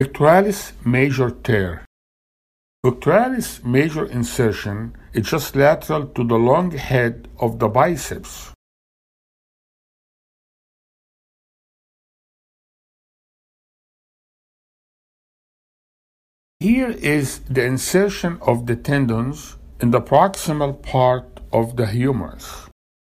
Pectoralis major tear. Pectoralis major insertion is just lateral to the long head of the biceps. Here is the insertion of the tendons in the proximal part of the humerus.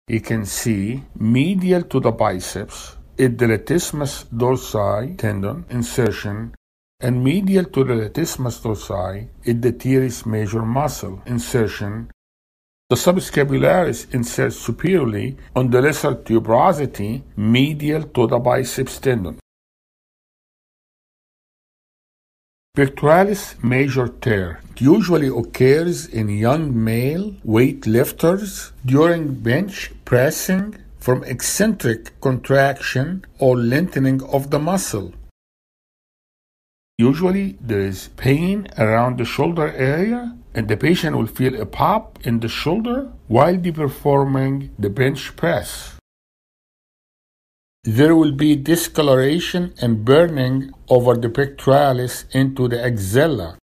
You can see medial to the biceps the latissimus dorsi tendon insertion and medial to the latissimus dorsi is the teres major muscle insertion. The subscapularis inserts superiorly on the lesser tuberosity medial to the biceps tendon. Pectoralis major tear usually occurs in young male weightlifters during bench pressing from eccentric contraction or lengthening of the muscle. Usually there is pain around the shoulder area and the patient will feel a pop in the shoulder while performing the bench press. There will be discoloration and burning over the pectoralis into the axilla.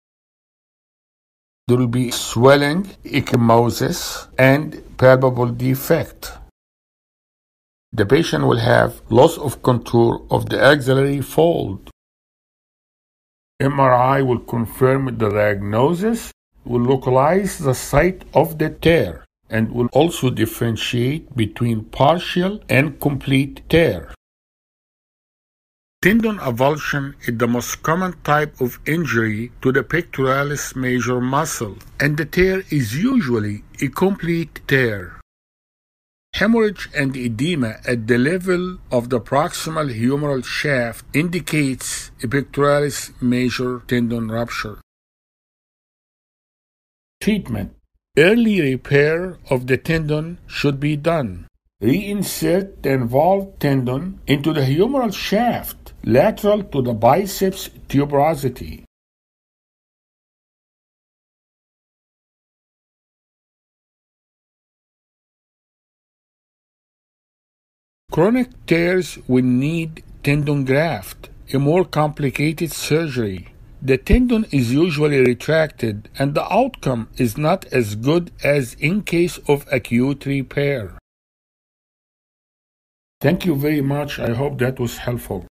There will be swelling, ecchymosis, and palpable defect. The patient will have loss of contour of the axillary fold. MRI will confirm the diagnosis, will localize the site of the tear, and will also differentiate between partial and complete tear. Tendon avulsion is the most common type of injury to the pectoralis major muscle, and the tear is usually a complete tear. Hemorrhage and edema at the level of the proximal humeral shaft indicates a pectoralis major tendon rupture. Treatment Early repair of the tendon should be done. Reinsert the involved tendon into the humeral shaft lateral to the biceps tuberosity. Chronic tears will need tendon graft, a more complicated surgery. The tendon is usually retracted and the outcome is not as good as in case of acute repair. Thank you very much. I hope that was helpful.